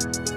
Bye.